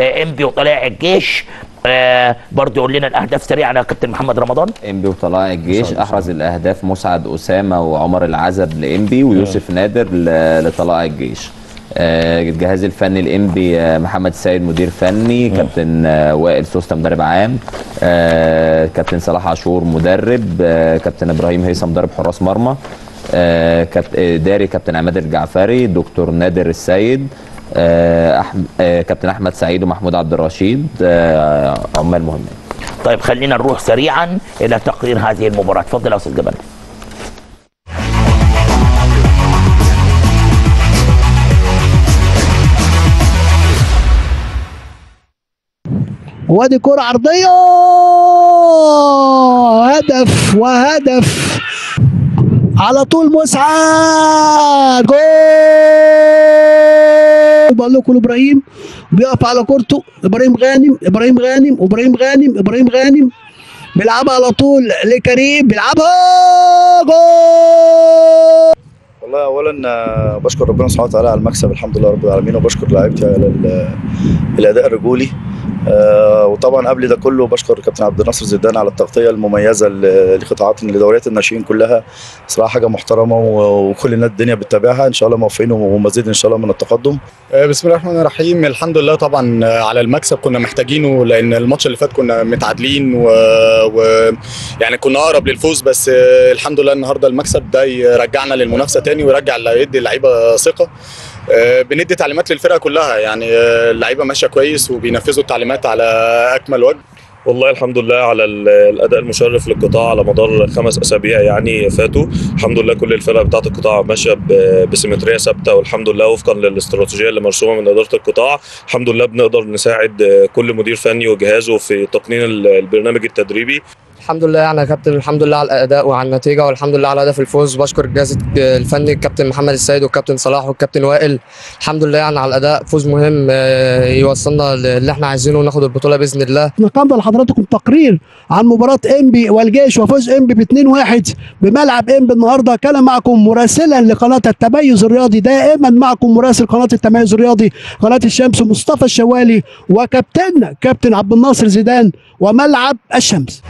آه، انبي وطلائع الجيش. آه، برضه يقول لنا الأهداف سريعا يا كابتن محمد رمضان. انبي وطلائع الجيش أحرز الأهداف مسعد أسامة وعمر العزب لانبي ويوسف نادر ل- لطلائع الجيش. آه، الجهاز الفني الانبي آه، محمد سيد مدير فني كابتن آه، وائل سوسته مدرب عام. آه، كابتن صلاح عاشور مدرب. آه، كابتن إبراهيم هيثم مدرب حراس مرمى. آه، كابت- آه، داري كابتن عماد الجعفري دكتور نادر السيد. آه، أحم- آه، كابتن أحمد سعيد ومحمود عبد الرشيد آه، عمال مهمين. طيب خلينا نروح سريعا إلى تقرير هذه المباراة. اتفضل يا أستاذ جبل. وادي كرة عرضية! هدف وهدف. على طول مسعد! جول! بقول لكم إبراهيم بيقف على كورته إبراهيم غانم إبراهيم غانم إبراهيم غانم إبراهيم غانم. بيلعبها على طول لكريم بيلعبها جول! والله اولا آه، بشكر ربنا سبحانه وتعالى على المكسب الحمد لله رب العالمين وبشكر لعيبتي على ال- الأداء الرجولي. وطبعا قبل ده كله بشكر كابتن عبد الناصر زيدان على التغطية المميزة لقطاعات لدوريات الناشئين كلها. صراحة حاجة محترمة وكل الناس الدنيا بتتابعها. إن شاء الله موفقين ومزيد إن شاء الله من التقدم. آه، بسم الله الرحمن الرحيم. الحمد لله طبعا آه، على المكسب كنا محتاجينه لأن الماتش اللي فات كنا متعادلين و... و... يعني كنا أقرب للفوز. بس آه، الحمد لله النهارده المكسب ده يرجعنا للمنافسة تاني ويرجع يدي اللعيبة ثقة. آه، بندي تعليمات للفرقة كلها. يعني آه، اللعيبة ماشية كويس وبينفذوا التعليمات على أكمل وجه. والله الحمد لله على ال- الأداء المشرف للقطاع على مدار خمس أسابيع يعني فاتوا. الحمد لله كل الفرق بتاعت القطاع ماشية بسيمترية ثابتة والحمد لله وفقا للاستراتيجية اللي مرسومة من إدارة القطاع. الحمد لله بنقدر نساعد كل مدير فني وجهازه في تقنين ال- البرنامج التدريبي. الحمد لله يعني يا كابتن الحمد لله على الأداء وعلى النتيجة والحمد لله على هدف الفوز. بشكر الجهاز الفني الكابتن محمد السيد والكابتن صلاح والكابتن وائل. الحمد لله يعني على الأداء. فوز مهم آه، يوصلنا اللي إحنا عايزينه وناخد البطولة بإذن الله. نقدم لحضراتكم تقرير عن مباراة إنبي والجيش وفوز إنبي ب 2-1 بملعب إنبي النهارده. كان معكم مراسلا لقناة التميز الرياضي دائما معكم مراسل قناة التميز الرياضي قناة الشمس مصطفى الشوالي وكابتن كابتن عبد الناصر زيدان وملعب الشمس.